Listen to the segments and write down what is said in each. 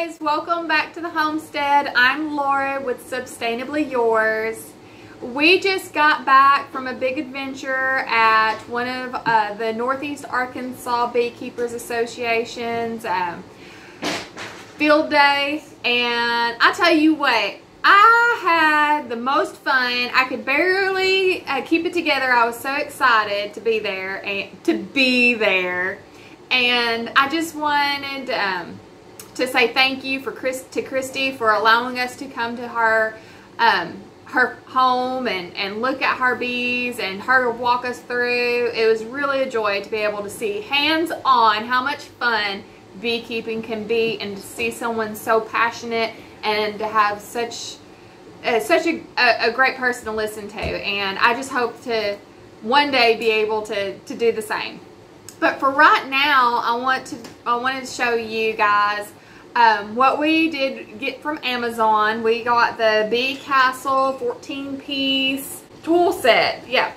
guys, welcome back to the homestead. I'm Laura with Sustainably Yours. We just got back from a big adventure at one of uh, the Northeast Arkansas Beekeepers Association's um, field day and I tell you what, I had the most fun. I could barely uh, keep it together. I was so excited to be there and to be there. And I just wanted um, to say thank you for Chris to Christy for allowing us to come to her um, her home and, and look at her bees and her walk us through. It was really a joy to be able to see hands-on how much fun beekeeping can be and to see someone so passionate and to have such uh, such a, a, a, great person to listen to and I just hope to one day be able to, to do the same. But for right now, I want to I wanted to show you guys um, what we did get from Amazon. We got the BeeCastle 14 piece tool set. Yeah.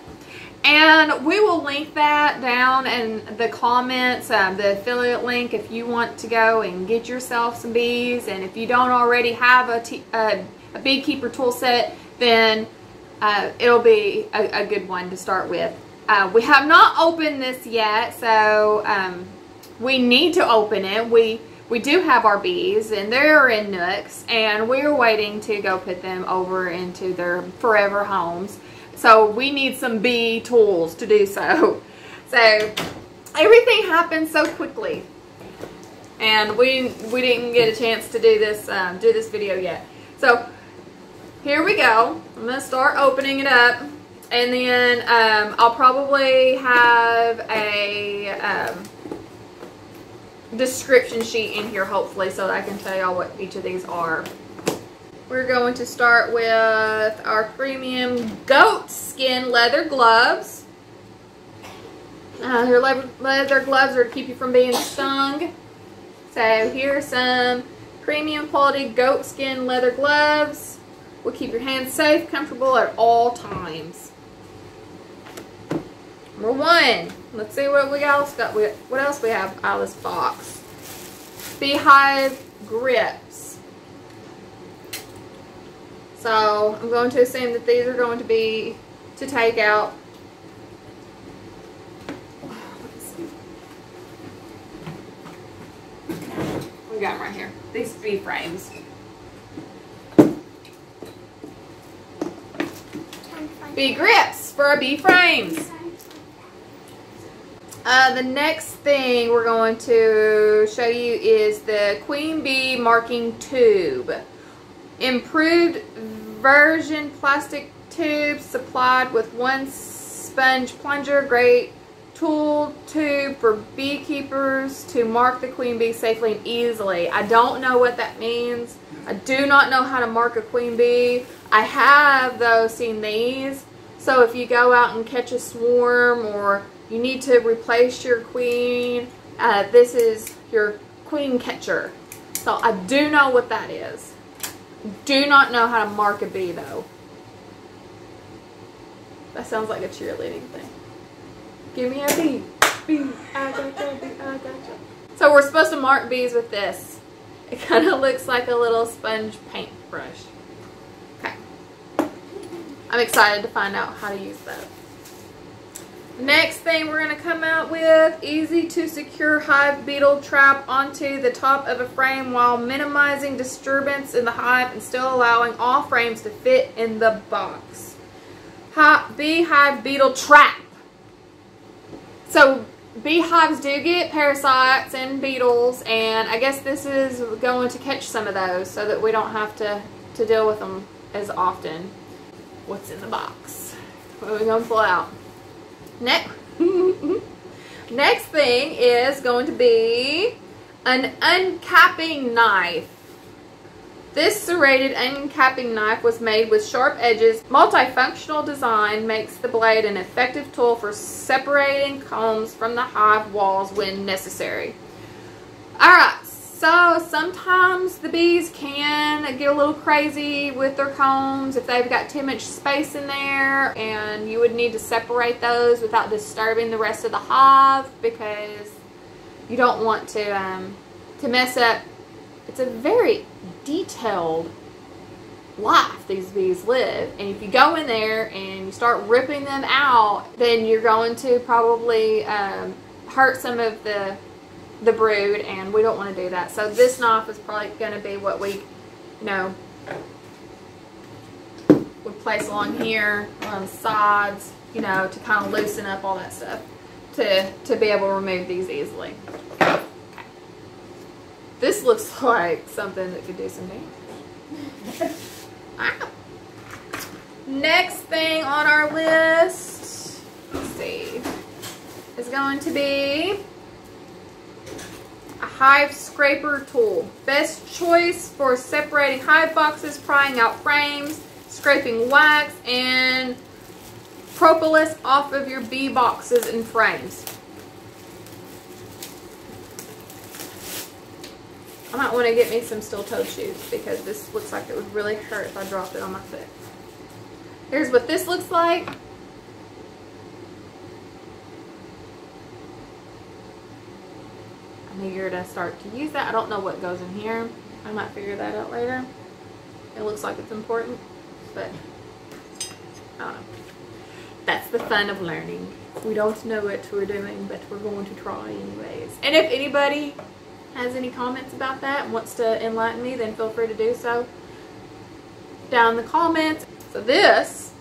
And we will link that down in the comments, um, the affiliate link if you want to go and get yourself some bees. And if you don't already have a, beekeeper tool set, then uh, it'll be a, a, good one to start with. Uh, we have not opened this yet, so um, we need to open it. We we do have our bees, and they're in nucs, and we're waiting to go put them over into their forever homes. So we need some bee tools to do so. So everything happened so quickly. And we we didn't get a chance to do this um, do this video yet. So here we go. I'm to start opening it up. And then um, I'll probably have a um, description sheet in here hopefully so that I can tell y'all what each of these are. We're going to start with our premium goat skin leather gloves. Uh, your leather gloves are to keep you from being stung. So here are some premium quality goat skin leather gloves. Will keep your hands safe, comfortable at all times. Number one. Let's see what we else got. What else we have out of this box? Beehive grips. So I'm going to assume that these are going to be to take out. We got them right here. These bee frames. Bee grips for our bee frames. Uh, the next thing we're going to show you is the Queen Bee Marking Tube. Improved version plastic tube supplied with one sponge plunger. Great tool tube for beekeepers to mark the queen bee safely and easily. I don't know what that means. I do not know how to mark a queen bee. I have though seen these. So if you go out and catch a swarm or you need to replace your queen, uh, this is your queen catcher. So I do know what that is. Do not know how to mark a bee though. That sounds like a cheerleading thing. Give me a bee. Bee. I gotcha. Bee. I gotcha. So we're supposed to mark bees with this. It kind of looks like a little sponge paintbrush. Okay. I'm excited to find out how to use that. Next thing we're going to come out with, easy to secure hive beetle trap onto the top of a frame while minimizing disturbance in the hive and still allowing all frames to fit in the box. Beehive beetle trap. So beehives do get parasites and beetles and I guess this is going to catch some of those so that we don't have to, to deal with them as often. What's in the box? What are we going to pull out? Next, next thing is going to be an uncapping knife. This serrated uncapping knife was made with sharp edges. Multifunctional design makes the blade an effective tool for separating combs from the hive walls when necessary. Alright, so sometimes the bees can get a little crazy with their combs if they've got too much space in there and you would need to separate those without disturbing the rest of the hive because you don't want to um, to mess up it's a very detailed life these bees live. And if you go in there and you start ripping them out, then you're going to probably um, hurt some of the the brood and we don't want to do that. So this knife is probably going to be what we, you know, would place along here, on sides, you know, to kind of loosen up all that stuff to, to be able to remove these easily. This looks like something that could do some damage. Next thing on our list, let's see, is going to be hive scraper tool. Best choice for separating hive boxes, prying out frames, scraping wax, and propolis off of your bee boxes and frames. I might want to get me some steel-toed shoes because this looks like it would really hurt if I dropped it on my foot. Here's what this looks like. I'm eager to start to use that. I don't know what goes in here. I might figure that out later. It looks like it's important, but I don't know. That's the fun of learning. We don't know what we're doing, but we're going to try anyways. And if anybody has any comments about that wants to enlighten me, then feel free to do so down in the comments. So this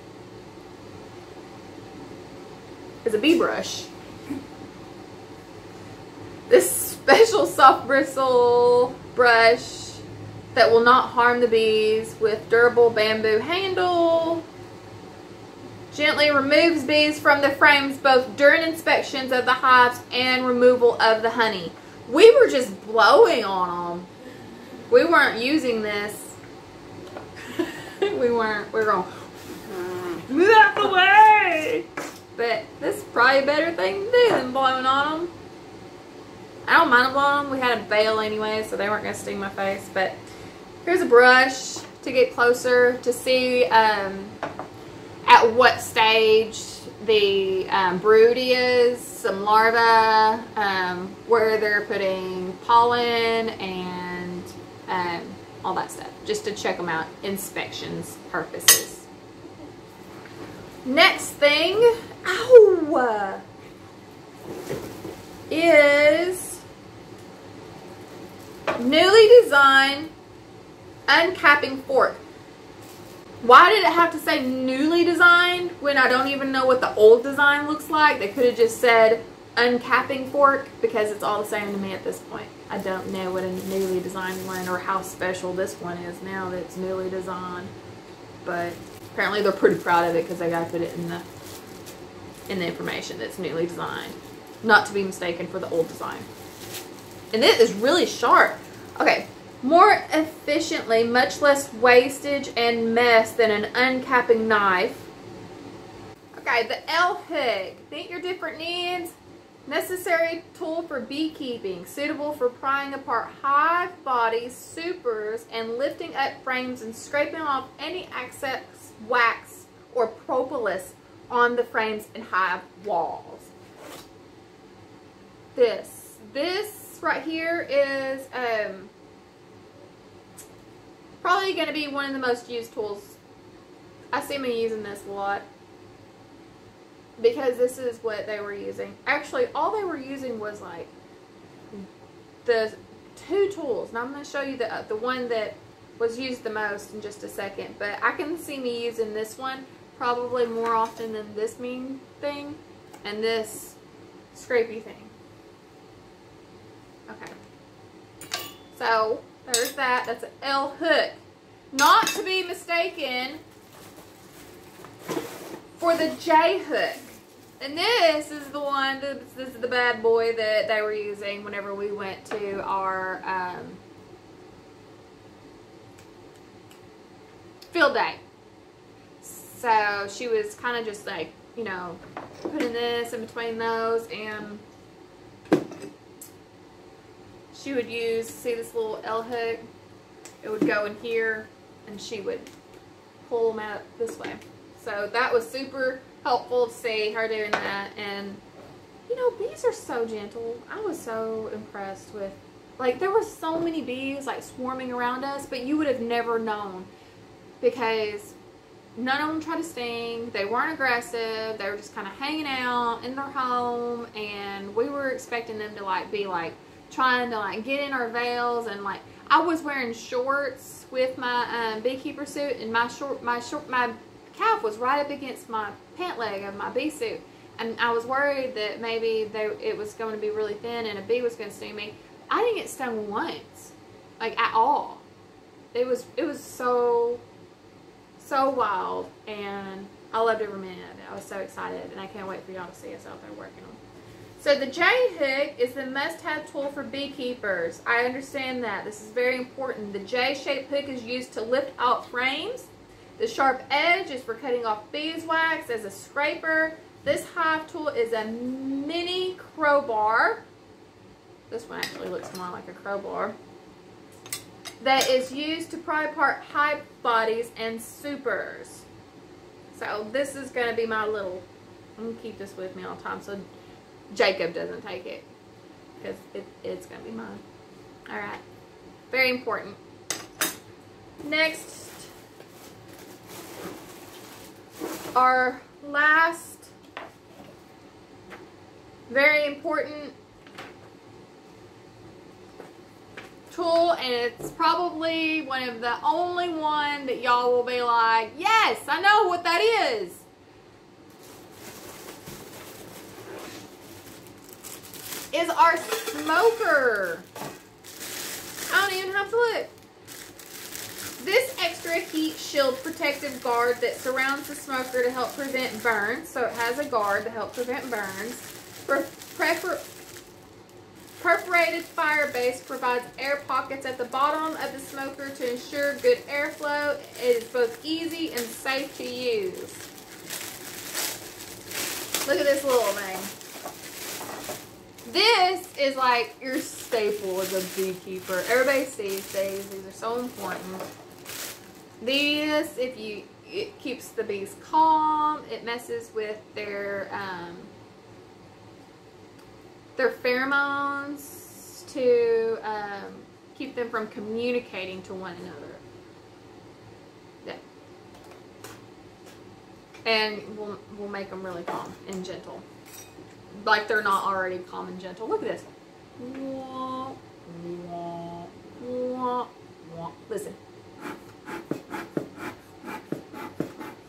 is a bee brush. This special soft bristle brush that will not harm the bees with durable bamboo handle. Gently removes bees from the frames both during inspections of the hives and removal of the honey. We were just blowing on them. We weren't using this. we weren't. We were going, move out the way. But this is probably a better thing to do than blowing on them. I don't mind them. We had a veil anyway, so they weren't going to sting my face. But here's a brush to get closer to see um, at what stage the um, brood is, some larvae, um, where they're putting pollen and um, all that stuff, just to check them out, inspections purposes. Next thing, ow, is newly designed uncapping fork. Why did it have to say newly designed when I don't even know what the old design looks like? They could have just said uncapping fork because it's all the same to me at this point. I don't know what a newly designed one or how special this one is now that it's newly designed. But apparently they're pretty proud of it because they got to put it in the in the information that's newly designed. Not to be mistaken for the old design. And it is really sharp. Okay, more efficiently, much less wastage and mess than an uncapping knife. Okay, the L-hook. Meet your different needs. Necessary tool for beekeeping, suitable for prying apart hive bodies, supers, and lifting up frames and scraping off any excess wax or propolis on the frames and hive walls. This. This right here is um, Probably going to be one of the most used tools. I see me using this a lot. Because this is what they were using. Actually, all they were using was like the two tools. And I'm going to show you the, uh, the one that was used the most in just a second. But I can see me using this one probably more often than this mean thing and this scrapey thing. Okay. So, there's that. That's an L hook. Not to be mistaken for the J hook. And this is the one, this is the bad boy that they were using whenever we went to our um, field day. So she was kind of just like, you know, putting this in between those and she would use, see this little L hook? It would go in here and she would pull them out this way. So that was super helpful to see her doing that. And, you know, bees are so gentle. I was so impressed with like there were so many bees like swarming around us, but you would have never known because none of them tried to sting. They weren't aggressive. They were just kind of hanging out in their home, and we were expecting them to like be like trying to like get in our veils and like I was wearing shorts with my um, beekeeper suit, and my short my short my calf was right up against my pant leg of my bee suit. And I was worried that maybe they, it was going to be really thin and a bee was going to sting me. I didn't get stung once, like at all. It was it was so so wild, and I loved every minute of it. I was so excited, and I can't wait for y'all to see us out there working on. So the J-hook is the must-have tool for beekeepers. I understand that. This is very important. The J-shaped hook is used to lift out frames. The sharp edge is for cutting off beeswax as a scraper. This hive tool is a mini crowbar. This one actually looks more like a crowbar. That is used to pry apart hive bodies and supers. So this is going to be my little, I'm going to keep this with me all the time so Jacob doesn't take it because it, it's going to be mine. All right. Very important. Next, our last very important tool and it's probably one of the only one that y'all will be like, yes, I know what that is. Is our smoker. I don't even have to look. This extra heat shield protective guard that surrounds the smoker to help prevent burns. So it has a guard to help prevent burns. For prefer Perforated fire base provides air pockets at the bottom of the smoker to ensure good airflow. It is both easy and safe to use. Look at this little thing. This is like your staple as a beekeeper. Everybody sees these. These are so important. These, if you, it keeps the bees calm. It messes with their, um, their pheromones to um, keep them from communicating to one another. Yeah. And we'll, we'll make them really calm and gentle. Like they're not already calm and gentle. Look at this. Listen.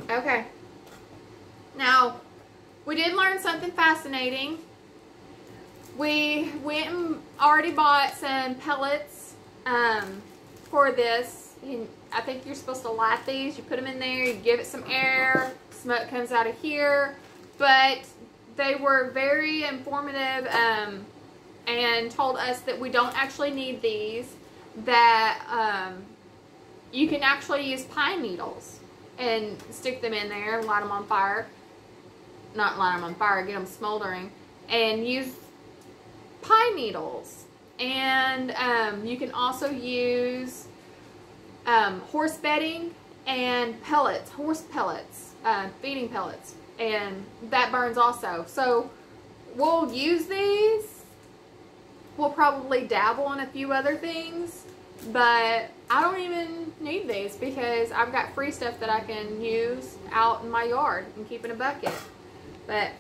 Okay. Now, we did learn something fascinating we went and already bought some pellets um, for this. I think you're supposed to light these. You put them in there, you give it some air, smoke comes out of here. But they were very informative um, and told us that we don't actually need these, that um, you can actually use pine needles and stick them in there, light them on fire. Not light them on fire, get them smoldering. And use pine needles. And um, you can also use um, horse bedding and pellets, horse pellets, uh, feeding pellets. And that burns also. So we'll use these. We'll probably dabble in a few other things. But I don't even need these because I've got free stuff that I can use out in my yard and keep in a bucket. But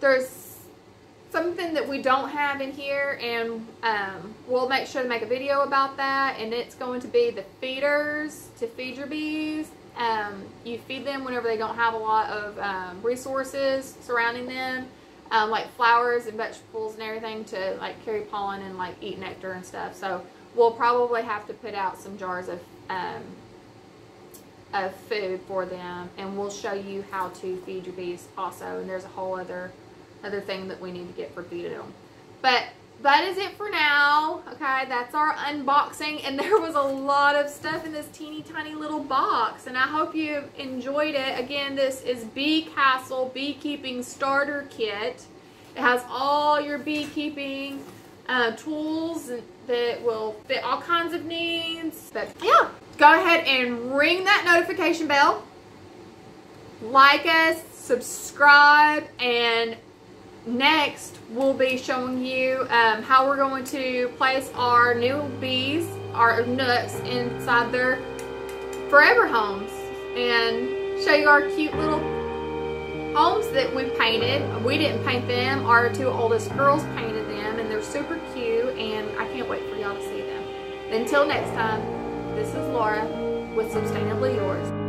there's something that we don't have in here and um, we'll make sure to make a video about that and it's going to be the feeders to feed your bees. Um, you feed them whenever they don't have a lot of um, resources surrounding them um, like flowers and vegetables and everything to like carry pollen and like eat nectar and stuff. So we'll probably have to put out some jars of um, of food for them and we'll show you how to feed your bees also and there's a whole other other thing that we need to get for feeding them. But that is it for now. Okay, that's our unboxing. And there was a lot of stuff in this teeny tiny little box. And I hope you enjoyed it. Again, this is Bee Castle Beekeeping Starter Kit. It has all your beekeeping uh, tools that will fit all kinds of needs. But yeah, go ahead and ring that notification bell. Like us, subscribe, and next we'll be showing you um, how we're going to place our new bees, our nucs inside their forever homes and show you our cute little homes that we painted. We didn't paint them. Our two oldest girls painted them and they're super cute and I can't wait for y'all to see them. Until next time, this is Laura with Sustainably Yours.